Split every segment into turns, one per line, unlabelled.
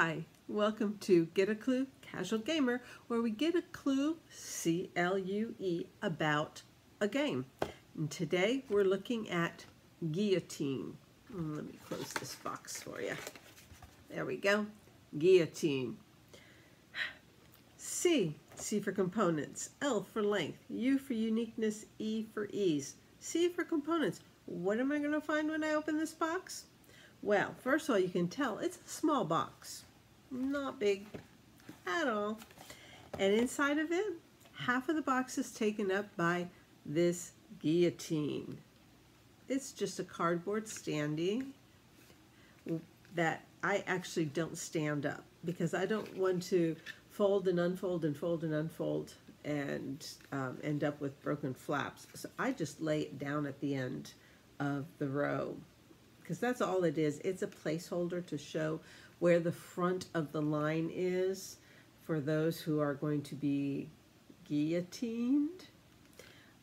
Hi, welcome to Get a Clue Casual Gamer, where we get a clue, C L U E, about a game. And today we're looking at guillotine. Mm, Let me close this box for you. There we go. Guillotine. C, C for components, L for length, U for uniqueness, E for ease, C for components. What am I going to find when I open this box? Well, first of all, you can tell it's a small box, not big at all. And inside of it, half of the box is taken up by this guillotine. It's just a cardboard standing that I actually don't stand up because I don't want to fold and unfold and fold and unfold and um, end up with broken flaps. So I just lay it down at the end of the row because that's all it is. It's a placeholder to show where the front of the line is for those who are going to be guillotined.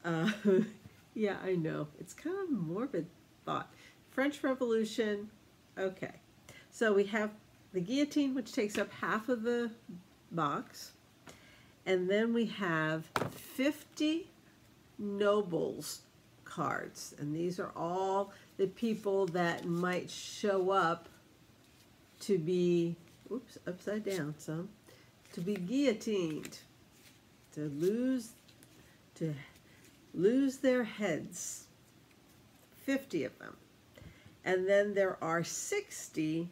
Uh, yeah, I know. It's kind of a morbid thought. French Revolution, okay. So we have the guillotine, which takes up half of the box. And then we have 50 nobles cards. And these are all the people that might show up to be, oops, upside down some, to be guillotined, to lose, to lose their heads. 50 of them. And then there are 60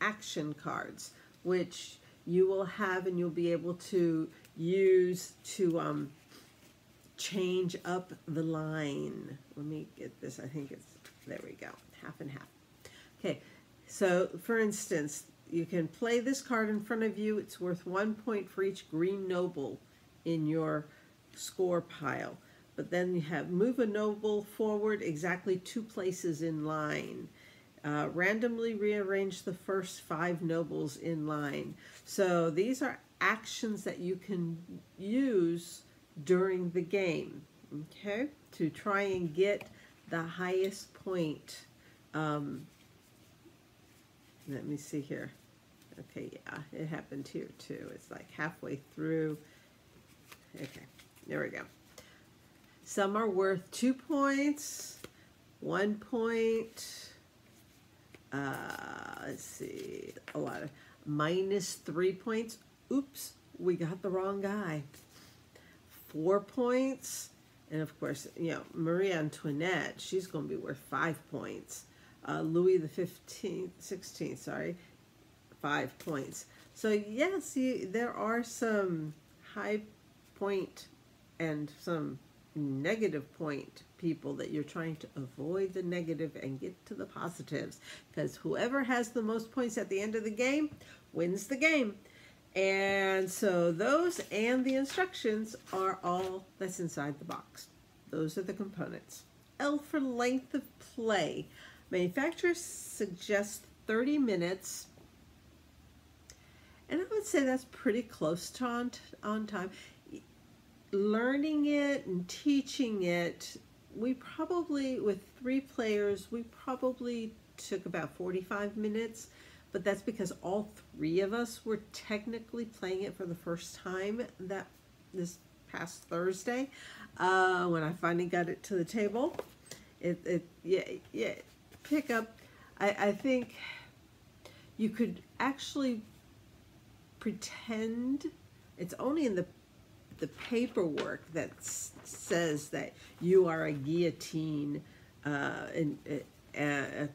action cards, which you will have and you'll be able to use to um, change up the line. Let me get this. I think it's, there we go, half and half. Okay, so for instance, you can play this card in front of you. It's worth one point for each green noble in your score pile. But then you have move a noble forward exactly two places in line. Uh, randomly rearrange the first five nobles in line. So these are actions that you can use during the game, okay, to try and get the highest point. Um, let me see here. Okay, yeah, it happened here too. It's like halfway through. Okay, there we go. Some are worth two points, one point, uh, let's see, a lot of minus three points. Oops, we got the wrong guy. Four points, and of course, you know, Marie Antoinette, she's going to be worth five points. Uh, Louis the 15th, 16th, sorry, five points. So yes, you, there are some high point and some negative point people that you're trying to avoid the negative and get to the positives. Because whoever has the most points at the end of the game wins the game. And so those and the instructions are all that's inside the box. Those are the components. L for length of play manufacturer suggest 30 minutes. And I would say that's pretty close to on, on time. Learning it and teaching it, we probably, with three players, we probably took about 45 minutes, but that's because all three of us were technically playing it for the first time that this past Thursday uh, when I finally got it to the table. It, it yeah, yeah, pick up. I, I think you could actually pretend it's only in the the paperwork that says that you are a guillotine uh, and a,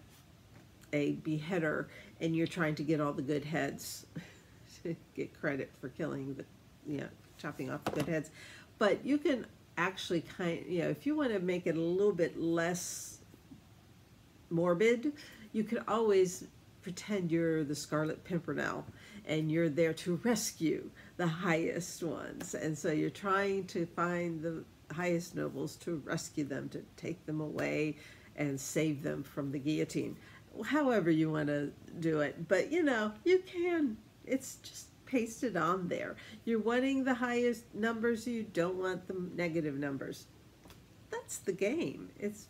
a beheader and you're trying to get all the good heads to get credit for killing the you know chopping off the good heads but you can actually kind you know if you want to make it a little bit less morbid you can always pretend you're the Scarlet Pimpernel and you're there to rescue the highest ones. And so you're trying to find the highest nobles to rescue them, to take them away and save them from the guillotine. However you want to do it. But you know, you can. It's just pasted on there. You're wanting the highest numbers, you don't want the negative numbers. That's the game. It's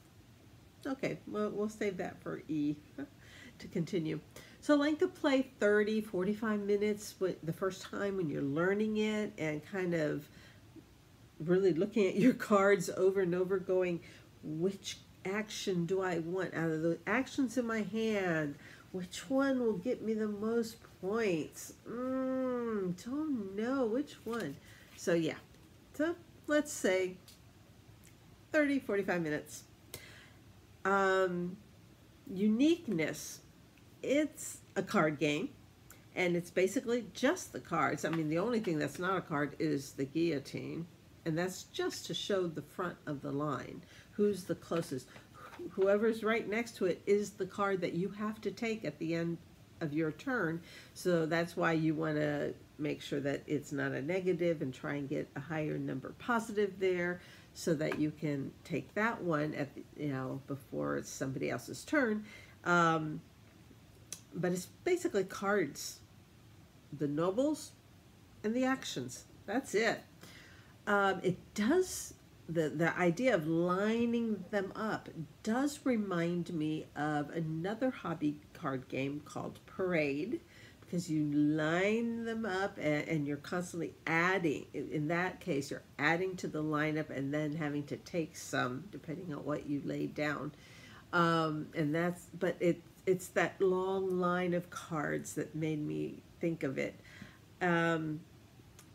okay. Well, we'll save that for E to continue. So length of play 30, 45 minutes the first time when you're learning it and kind of really looking at your cards over and over going, which action do I want out of the actions in my hand? Which one will get me the most points? Mmm, don't know which one. So yeah, so let's say 30, 45 minutes. Um, uniqueness. It's a card game and it's basically just the cards. I mean, the only thing that's not a card is the guillotine and that's just to show the front of the line. Who's the closest? Whoever's right next to it is the card that you have to take at the end of your turn. So that's why you want to make sure that it's not a negative and try and get a higher number positive there so that you can take that one at the, you know before it's somebody else's turn. Um, but it's basically cards, the nobles, and the actions. That's it. Um, it does the the idea of lining them up does remind me of another hobby card game called Parade because you line them up and, and, you're constantly adding in that case you're adding to the lineup and then having to take some depending on what you laid down um, and that's but it it's that long line of cards that made me think of it um,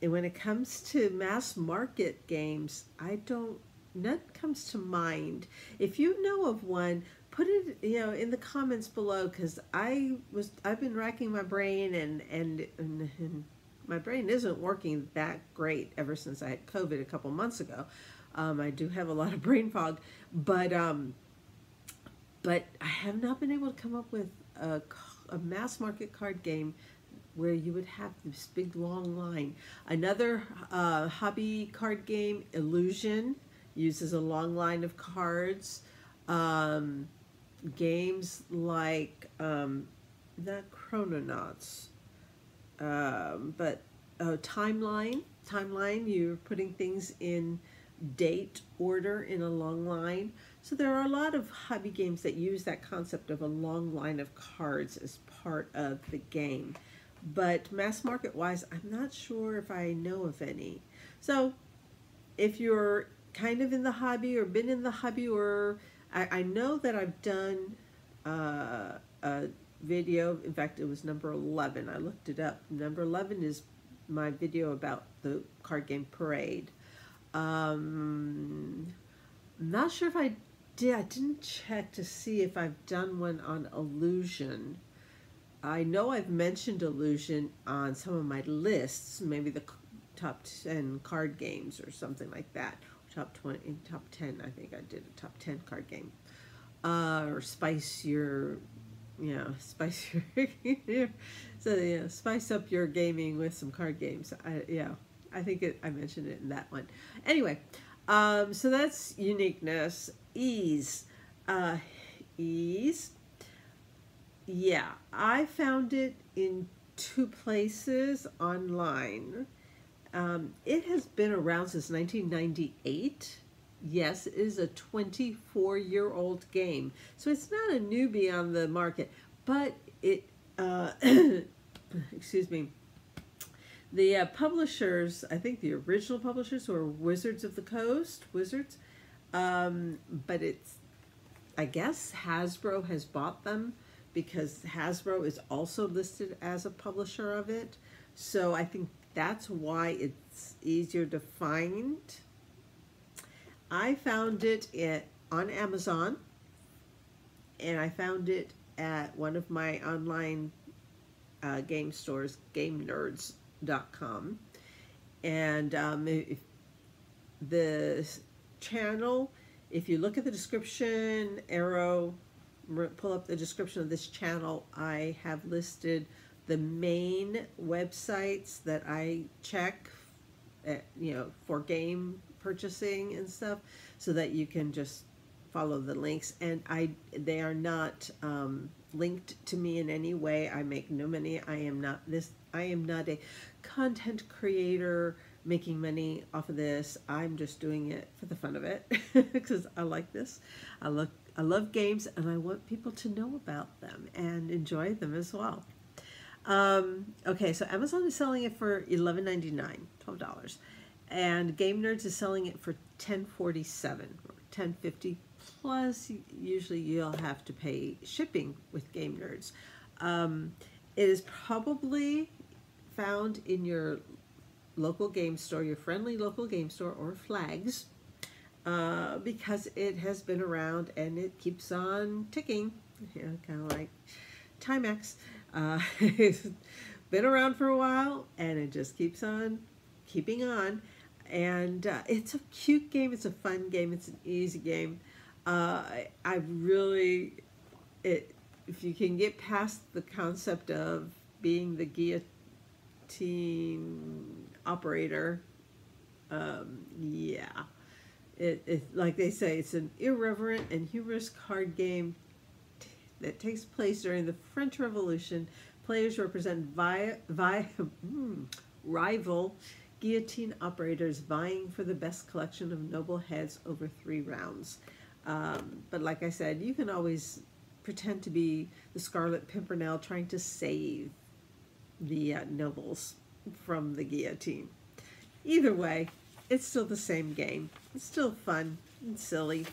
and when it comes to mass market games, I don't, none comes to mind. If you know of one, put it, you know, in the comments below because I was, I've been racking my brain and, and, and, and, my brain isn't working that great ever since I had COVID a couple months ago. Um, I do have a lot of brain fog, but um, but I have not been able to come up with a, a mass market card game where you would have this big long line. Another uh, hobby card game, Illusion, uses a long line of cards. Um, games like, um, not Chrononauts, um, but uh, Timeline. Timeline, you're putting things in date order in a long line. So there are a lot of hobby games that use that concept of a long line of cards as part of the game but mass market wise, I'm not sure if I know of any. So if you're kind of in the hobby or been in the hobby or I, I know that I've done uh, a video, in fact, it was number 11. I looked it up. Number 11 is my video about the card game Parade. Um, not sure if I did. I didn't check to see if I've done one on Illusion. I know I've mentioned Illusion on some of my lists, maybe the top 10 card games or something like that. Top 20, top 10, I think I did a top 10 card game. Uh, or spice your, you know, spice your, so yeah, spice up your gaming with some card games. I, yeah, I think it, I mentioned it in that one. Anyway, um, so that's uniqueness, ease, uh, ease, yeah, I found it in two places online. Um, it has been around since 1998. Yes, it is a 24-year-old game. So it's not a newbie on the market, but it, uh, excuse me, the uh, publishers, I think the original publishers were Wizards of the Coast, Wizards, um, but it's, I guess Hasbro has bought them because Hasbro is also listed as a publisher of it. So I think that's why it's easier to find. I found it at, on Amazon and I found it at one of my online uh, game stores, GameNerdz.com. And um, if the channel, if you look at the description, arrow, pull up the description of this channel, I have listed the main websites that I check, at, eh, you know, for game purchasing and stuff, so that you can just follow the links. And I, they are not um, linked to me in any way. I make no money. I am not this. I am not a content creator making money off of this. I'm just doing it for the fun of it because I like this. I look I love games and I want people to know about them and enjoy them as well. Um, okay, so Amazon is selling it for $11.99, $12. And GameNerdz is selling it for $10.47 or $10.50 plus usually you'll have to pay shipping with GameNerdz. Um, it is probably found in your local game store, your friendly local game store, or flags, uh, because it has been around and it keeps on ticking, you know, kind of like Timex. Uh, it's been around for a while and it just keeps on keeping on. And uh, it's a cute game, it's a fun game, it's an easy game. Uh, I, really, it, if you can get past the concept of being the guillotine operator, um, yeah. It, it, like they say, it's an irreverent and humorous card game that takes place during the French Revolution. Players represent via, via, mm, rival guillotine operators vying for the best collection of noble heads over three rounds. Um, but like I said, you can always pretend to be the Scarlet Pimpernel trying to save the uh, nobles from the guillotine. Either way, it's still the same game. It's still fun and silly.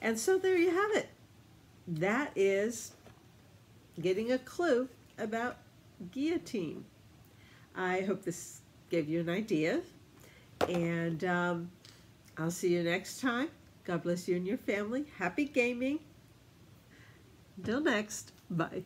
And so there you have it. That is getting a clue about guillotine. I hope this gave you an idea. And um, I'll see you next time. God bless you and your family. Happy gaming. Until next, bye.